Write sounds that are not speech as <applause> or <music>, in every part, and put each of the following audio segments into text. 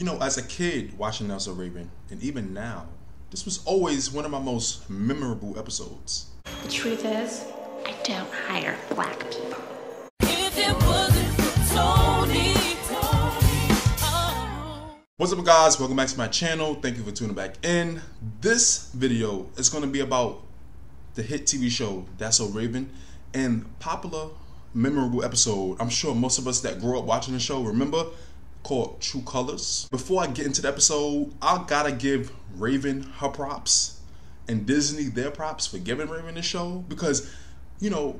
You know, as a kid watching That's So Raven, and even now, this was always one of my most memorable episodes. The truth is, I don't hire black people. What's up guys, welcome back to my channel. Thank you for tuning back in. This video is going to be about the hit TV show That's So Raven and popular memorable episode I'm sure most of us that grew up watching the show remember called True Colors. Before I get into the episode, I gotta give Raven her props and Disney their props for giving Raven the show because, you know,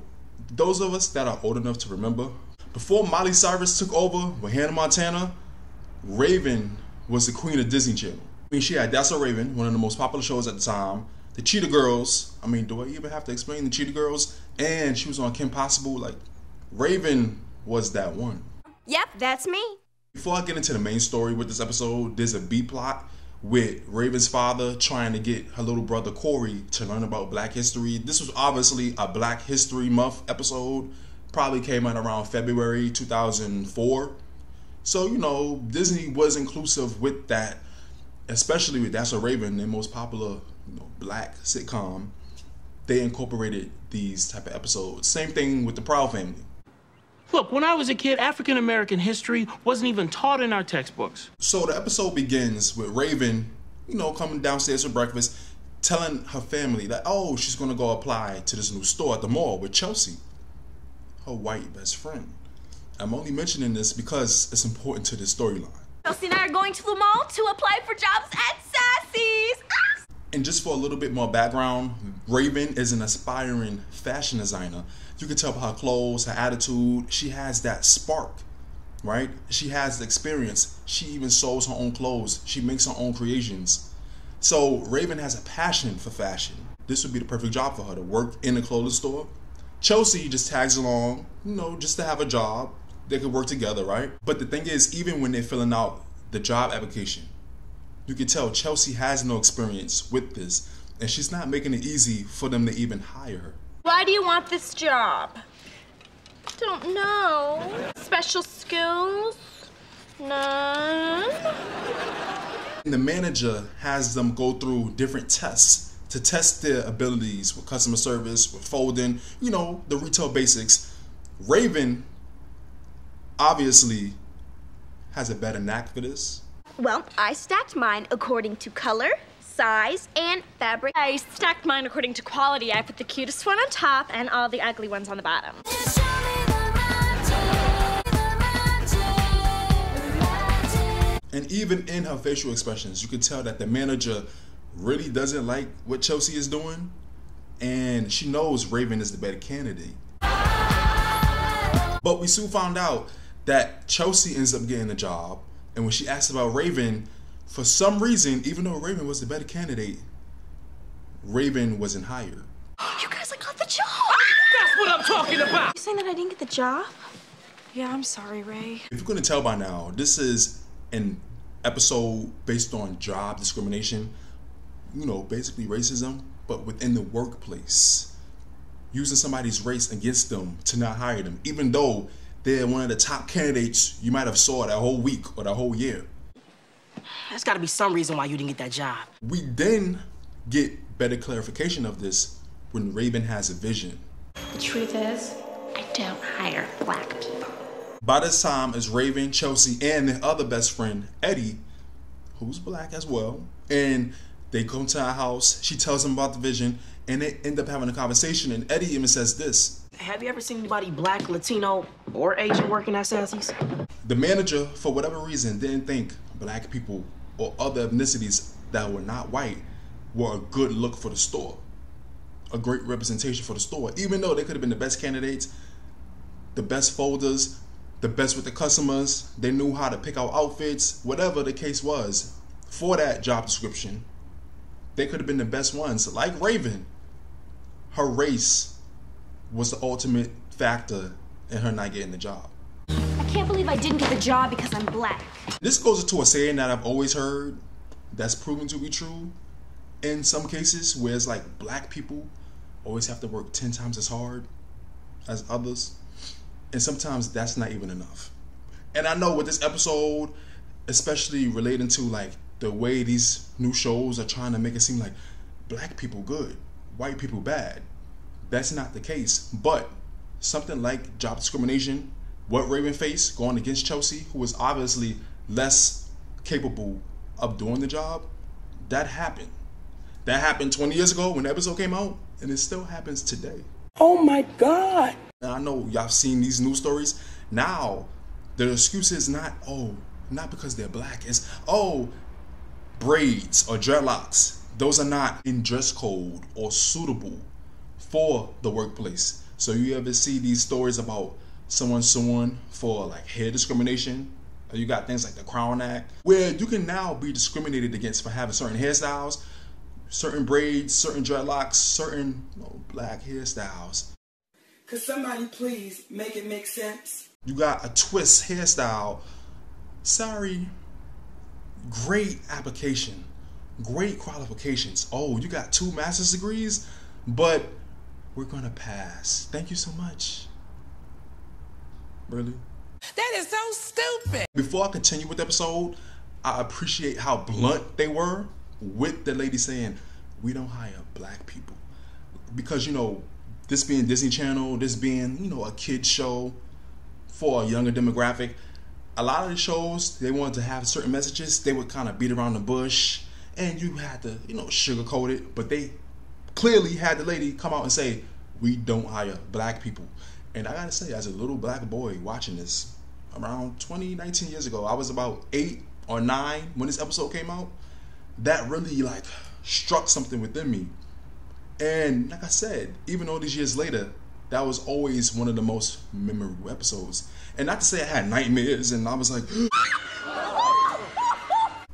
those of us that are old enough to remember, before Miley Cyrus took over with Hannah Montana, Raven was the queen of Disney Channel. I mean, she had That's So Raven, one of the most popular shows at the time. The Cheetah Girls. I mean, do I even have to explain the Cheetah Girls? And she was on Kim Possible. Like, Raven was that one. Yep, that's me. Before I get into the main story with this episode, there's a B plot with Raven's father trying to get her little brother Corey to learn about Black history. This was obviously a Black History Month episode. Probably came out around February 2004. So, you know, Disney was inclusive with that, especially with That's So Raven, the most popular you know, black sitcom. They incorporated these type of episodes. Same thing with the Proud Family. Look, when I was a kid, African American history wasn't even taught in our textbooks. So the episode begins with Raven, you know, coming downstairs for breakfast, telling her family that, oh, she's going to go apply to this new store at the mall with Chelsea, her white best friend. I'm only mentioning this because it's important to the storyline. Chelsea and I are going to the mall to apply for jobs at Sassy's. And just for a little bit more background, Raven is an aspiring fashion designer. You can tell by her clothes, her attitude, she has that spark, right? She has the experience. She even sews her own clothes. She makes her own creations. So Raven has a passion for fashion. This would be the perfect job for her to work in a clothing store. Chelsea just tags along, you know, just to have a job. They could work together, right? But the thing is, even when they're filling out the job application, you can tell Chelsea has no experience with this, and she's not making it easy for them to even hire her. Why do you want this job? Don't know. Special skills? None. And the manager has them go through different tests to test their abilities with customer service, with folding, you know, the retail basics. Raven obviously has a better knack for this. Well, I stacked mine according to color, size, and fabric. I stacked mine according to quality. I put the cutest one on top and all the ugly ones on the bottom. And even in her facial expressions, you could tell that the manager really doesn't like what Chelsea is doing. And she knows Raven is the better candidate. But we soon found out that Chelsea ends up getting the job. And when she asked about Raven, for some reason, even though Raven was the better candidate, Raven wasn't hired. You guys, I got the job! That's what I'm talking about! You saying that I didn't get the job? Yeah, I'm sorry, Ray. If you're gonna tell by now, this is an episode based on job discrimination, you know, basically racism, but within the workplace. Using somebody's race against them to not hire them, even though they're one of the top candidates you might have saw that whole week or that whole year. There's got to be some reason why you didn't get that job. We then get better clarification of this when Raven has a vision. The truth is, I don't hire black people. By this time, it's Raven, Chelsea, and their other best friend, Eddie, who's black as well. And they come to our house. She tells them about the vision, and they end up having a conversation. And Eddie even says this Have you ever seen anybody black, Latino, or Asian working at Sassy's? The manager, for whatever reason, didn't think black people or other ethnicities that were not white were a good look for the store, a great representation for the store. Even though they could have been the best candidates, the best folders, the best with the customers, they knew how to pick out outfits, whatever the case was for that job description. They could have been the best ones. Like Raven, her race was the ultimate factor in her not getting the job. I can't believe I didn't get the job because I'm black. This goes into a saying that I've always heard that's proven to be true in some cases where it's like black people always have to work 10 times as hard as others. And sometimes that's not even enough. And I know with this episode, especially relating to like the way these new shows are trying to make it seem like black people good, white people bad. That's not the case. But something like job discrimination, what Raven faced going against Chelsea, who was obviously less capable of doing the job, that happened. That happened 20 years ago when the episode came out, and it still happens today. Oh my God. Now I know y'all seen these news stories. Now the excuse is not oh, not because they're black. It's oh, braids or dreadlocks. Those are not in dress code or suitable for the workplace. So you ever see these stories about someone suing for like hair discrimination? You got things like the Crown Act, where you can now be discriminated against for having certain hairstyles, certain braids, certain dreadlocks, certain you know, black hairstyles. Could somebody please make it make sense? You got a twist hairstyle. Sorry. Great application. Great qualifications. Oh, you got two master's degrees, but we're going to pass. Thank you so much. Really? That is so stupid. Before I continue with the episode, I appreciate how blunt they were with the lady saying, We don't hire black people. Because, you know, this being Disney Channel, this being, you know, a kid show for a younger demographic, a lot of the shows, they wanted to have certain messages, they would kind of beat around the bush and you had to, you know, sugarcoat it. But they clearly had the lady come out and say, We don't hire black people. And I gotta say, as a little black boy watching this around 20, 19 years ago, I was about eight or nine when this episode came out. That really like struck something within me. And like I said, even all these years later, that was always one of the most memorable episodes. And not to say I had nightmares and I was like, <gasps>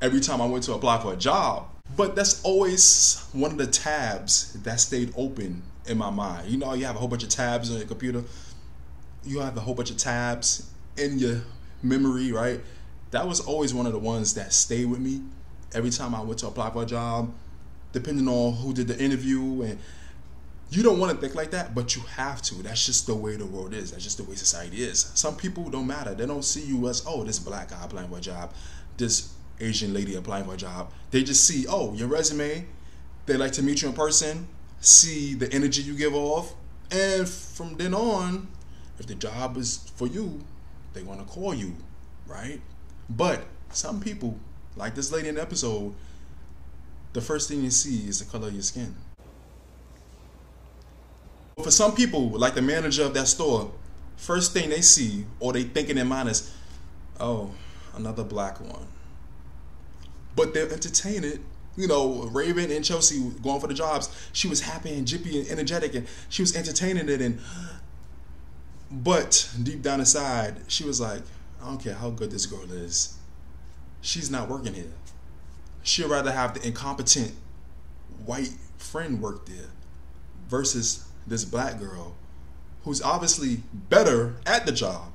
every time I went to apply for a job. But that's always one of the tabs that stayed open in my mind. You know, you have a whole bunch of tabs on your computer. You have a whole bunch of tabs in your memory, right? That was always one of the ones that stayed with me every time I went to apply for a job, depending on who did the interview. And you don't want to think like that, but you have to. That's just the way the world is. That's just the way society is. Some people don't matter. They don't see you as, oh, this black guy applying for a job, this Asian lady applying for a job. They just see, oh, your resume. They like to meet you in person, see the energy you give off, and from then on, if the job is for you, they want to call you, right? But some people, like this lady in the episode, the first thing you see is the color of your skin. For some people, like the manager of that store, first thing they see or they think in their mind is, oh, another black one. But they're entertained. You know, Raven and Chelsea going for the jobs. She was happy and jippy and energetic and she was entertaining it and but deep down inside, she was like, I don't care how good this girl is. She's not working here. She'd rather have the incompetent white friend work there versus this black girl who's obviously better at the job.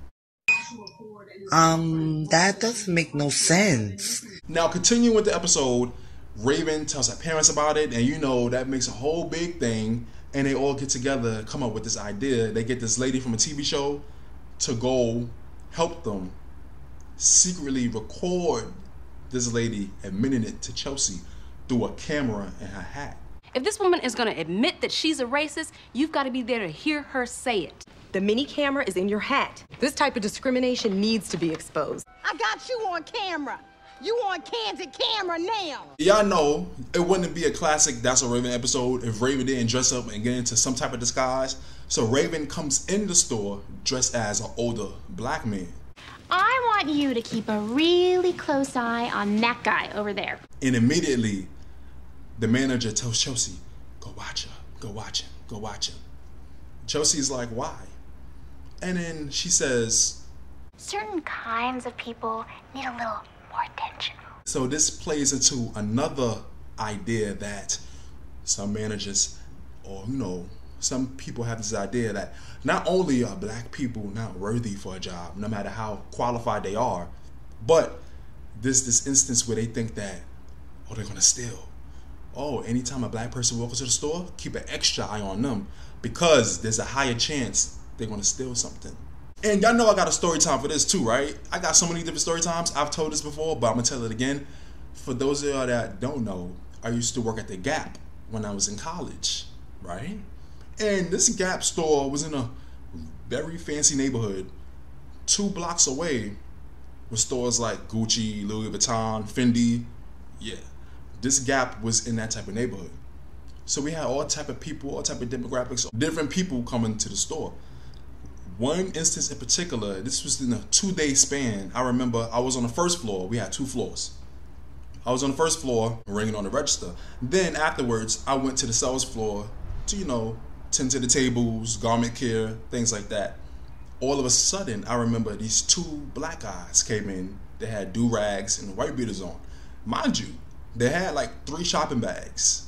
Um, that doesn't make no sense. Now, continuing with the episode, Raven tells her parents about it, and you know that makes a whole big thing. And they all get together, come up with this idea. They get this lady from a TV show to go help them secretly record this lady admitting it to Chelsea through a camera in her hat. If this woman is gonna admit that she's a racist, you've got to be there to hear her say it. The mini camera is in your hat. This type of discrimination needs to be exposed. I got you on camera. You on candid camera now. Y'all know it wouldn't be a classic That's a Raven episode if Raven didn't dress up and get into some type of disguise. So Raven comes in the store dressed as an older black man. I want you to keep a really close eye on that guy over there. And immediately the manager tells Chelsea, go watch her, go watch him, go watch him. Chelsea's like, why? And then she says, Certain kinds of people need a little more attention. So this plays into another idea that some managers or you know some people have this idea that not only are black people not worthy for a job no matter how qualified they are but this this instance where they think that oh they're gonna steal oh anytime a black person walks into the store keep an extra eye on them because there's a higher chance they're gonna steal something And y'all know I got a story time for this too, right? I got so many different story times. I've told this before, but I'm gonna tell it again. For those of y'all that don't know, I used to work at the Gap when I was in college, right? And this Gap store was in a very fancy neighborhood. Two blocks away were stores like Gucci, Louis Vuitton, Fendi. Yeah, this Gap was in that type of neighborhood. So we had all type of people, all type of demographics, different people coming to the store one instance in particular, this was in a two day span. I remember I was on the first floor. We had two floors. I was on the first floor ringing on the register. Then afterwards, I went to the sales floor to, you know, tend to the tables, garment care, things like that. All of a sudden, I remember these two black guys came in. They had do rags and white beaters on. Mind you, they had like three shopping bags,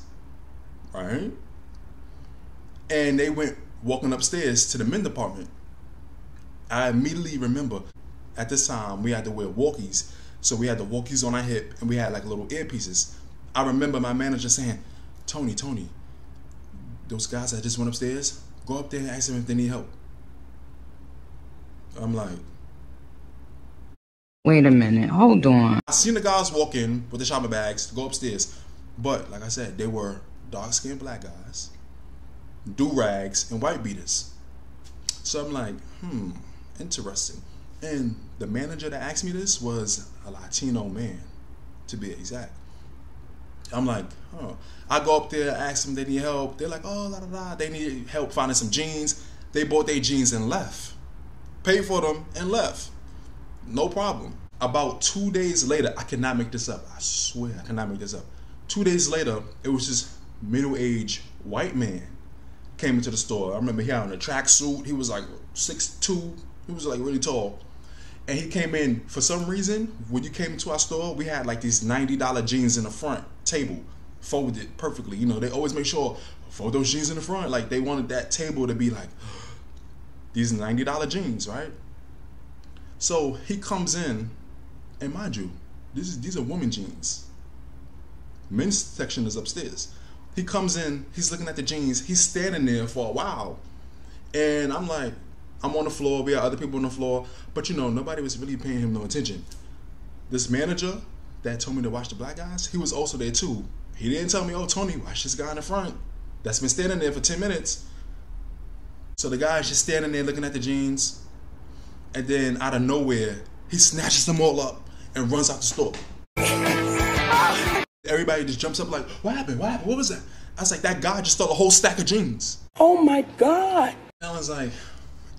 right? And they went walking upstairs to the men department. I immediately remember at this time we had to wear walkies. So we had the walkies on our hip and we had like little earpieces. I remember my manager saying, Tony, Tony, those guys that just went upstairs, go up there and ask them if they need help. I'm like, Wait a minute, hold on. I seen the guys walk in with the shopping bags to go upstairs, but like I said, they were dark skinned black guys, do rags, and white beaters. So I'm like, hmm, interesting. And the manager that asked me this was a Latino man, to be exact. I'm like, huh. I go up there, ask them they need help. They're like, oh, la da da. They need help finding some jeans. They bought their jeans and left. Paid for them and left. No problem. About two days later, I cannot make this up. I swear, I cannot make this up. Two days later, it was this middle-aged white man came into the store. I remember he had on a tracksuit. He was like six two. He was like really tall. And he came in for some reason. When you came into our store, we had like these ninety dollar jeans in the front table, folded perfectly. You know, they always make sure fold those jeans in the front. Like they wanted that table to be like <gasps> these ninety dollar jeans, right? So he comes in, and mind you, this is these are women jeans. Men's section is upstairs. He comes in, he's looking at the jeans, he's standing there for a while. And I'm like, I'm on the floor, we have other people on the floor, but you know, nobody was really paying him no attention. This manager that told me to watch the black guys, he was also there too. He didn't tell me, oh, Tony, watch this guy in the front that's been standing there for 10 minutes. So the guy's just standing there looking at the jeans, and then out of nowhere, he snatches them all up and runs out the store. Everybody just jumps up like, what happened? What happened? What was that? I was like, that guy just stole a whole stack of jeans. Oh my God. I was like,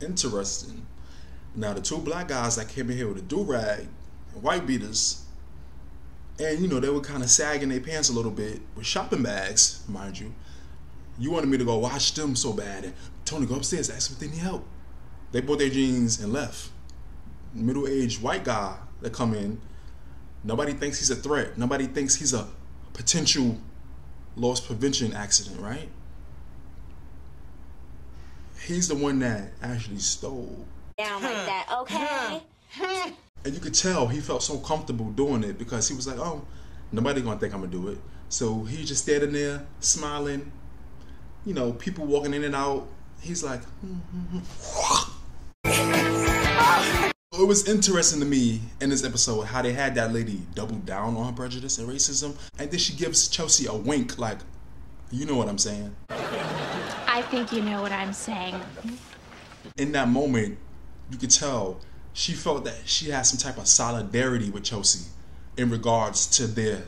interesting. Now the two black guys that came in here with a do-rag and white beaters, and you know, they were kind of sagging their pants a little bit with shopping bags, mind you. You wanted me to go watch them so bad. And Tony, go upstairs, ask if they need help. They bought their jeans and left. Middle-aged white guy that come in. Nobody thinks he's a threat. Nobody thinks he's a potential loss prevention accident, right? He's the one that actually stole. Down like that, okay? And you could tell he felt so comfortable doing it because he was like, oh, nobody gonna think I'm gonna do it. So he's just standing there smiling. You know, people walking in and out. He's like, mm-hmm. It was interesting to me in this episode how they had that lady double down on her prejudice and racism, and then she gives Chelsea a wink, like, you know what I'm saying. I think you know what I'm saying. In that moment, you could tell she felt that she had some type of solidarity with Chelsea in regards to their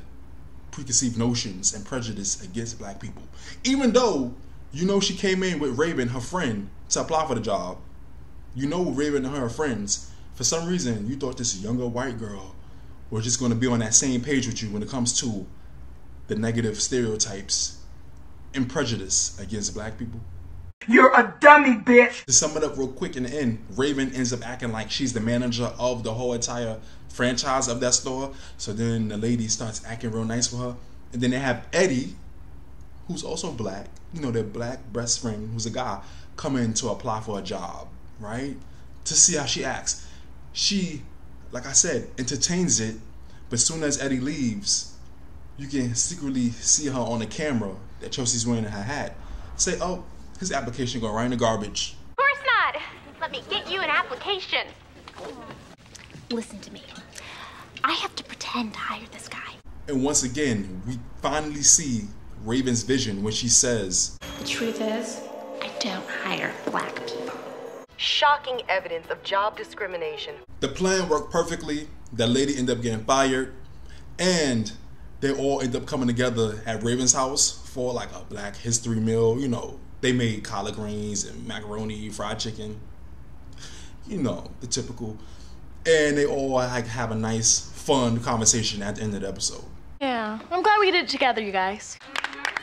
preconceived notions and prejudice against black people. Even though you know she came in with Raven, her friend, to apply for the job. You know Raven and her friends. For some reason, you thought this younger white girl was just going to be on that same page with you when it comes to the negative stereotypes and prejudice against black people. You're a dummy, bitch. To sum it up real quick in the end, Raven ends up acting like she's the manager of the whole entire franchise of that store. So then the lady starts acting real nice for her. And then they have Eddie, who's also black, you know, their black best friend, who's a guy, coming to apply for a job, right? To see how she acts. She, like I said, entertains it, but soon as Eddie leaves, you can secretly see her on the camera that Chelsea's wearing her hat. Say, oh, his application go right in the garbage. Of course not. let me get you an application. Listen to me. I have to pretend to hire this guy. And once again, we finally see Raven's vision when she says, The truth is, I don't hire black people. Shocking evidence of job discrimination. The plan worked perfectly. That lady ended up getting fired. And they all end up coming together at Raven's house for like a black history meal. You know, they made collard greens and macaroni, fried chicken. You know, the typical. And they all like have a nice, fun conversation at the end of the episode. Yeah, I'm glad we did it together, you guys.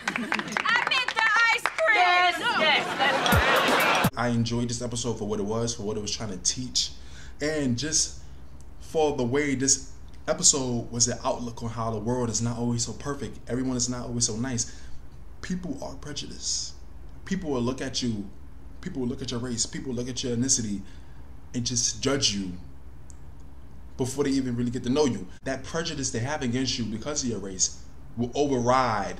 I meant the ice cream. Yes, yes, I enjoyed this episode for what it was, for what it was trying to teach, and just for the way this episode was an outlook on how the world is not always so perfect. Everyone is not always so nice. People are prejudiced. People will look at you, people will look at your race, people will look at your ethnicity, and just judge you before they even really get to know you. That prejudice they have against you because of your race will override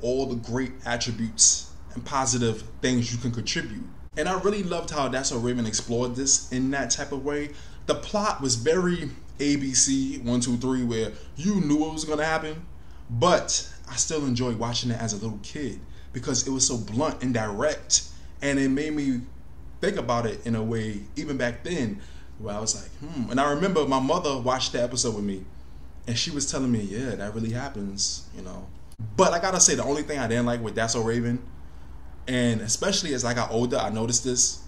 all the great attributes and positive things you can contribute. And I really loved how That's So Raven explored this in that type of way. The plot was very ABC one two three, where you knew what was gonna happen, but I still enjoyed watching it as a little kid because it was so blunt and direct, and it made me think about it in a way even back then where I was like, hmm. And I remember my mother watched the episode with me, and she was telling me, yeah, that really happens, you know. But I gotta say, the only thing I didn't like with That's So Raven, and especially as I got older, I noticed this,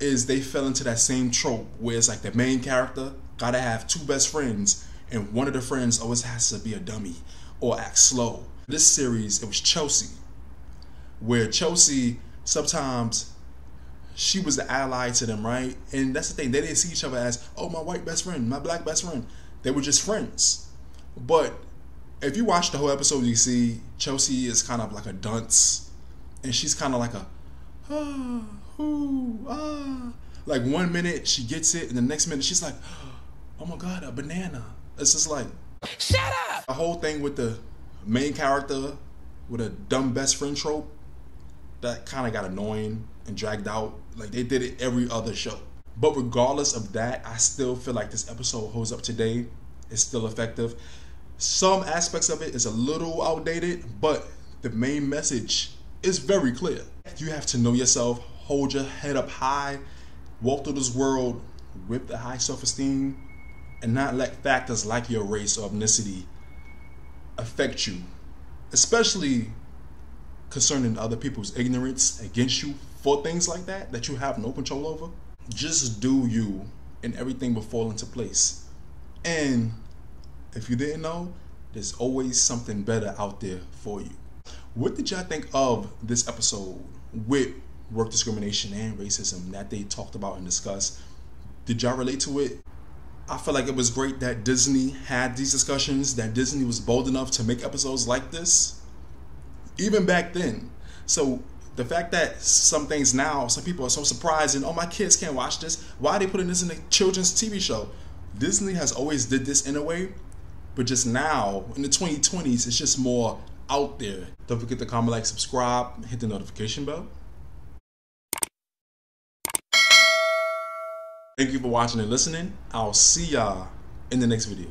is they fell into that same trope where it's like the main character gotta have two best friends, and one of the friends always has to be a dummy or act slow. This series, it was Chelsea, where Chelsea sometimes she was the ally to them, right? And that's the thing, they didn't see each other as, oh, my white best friend, my black best friend. They were just friends. But if you watch the whole episode, you see Chelsea is kind of like a dunce, and she's kind of like a, ah, ooh, ah. Like one minute she gets it, and the next minute she's like, oh my god, a banana. It's just like, Shut up! the whole thing with the main character with a dumb best friend trope that kind of got annoying and dragged out. Like they did it every other show. But regardless of that, I still feel like this episode holds up today. It's still effective. Some aspects of it is a little outdated, but the main message is very clear. You have to know yourself, hold your head up high, walk through this world with the high self-esteem, and not let factors like your race or ethnicity affect you, especially concerning other people's ignorance against you for things like that that you have no control over. Just do you, and everything will fall into place. And if you didn't know, there's always something better out there for you. What did y'all think of this episode with work discrimination and racism that they talked about and discussed? Did y'all relate to it? I feel like it was great that Disney had these discussions, that Disney was bold enough to make episodes like this, even back then. So the fact that some things now, some people are so surprised and oh my kids can't watch this. Why are they putting this in a children's TV show? Disney has always did this in a way, but just now in the 2020s, it's just more out there. Don't forget to comment, like, subscribe, hit the notification bell. Thank you for watching and listening. I'll see y'all in the next video.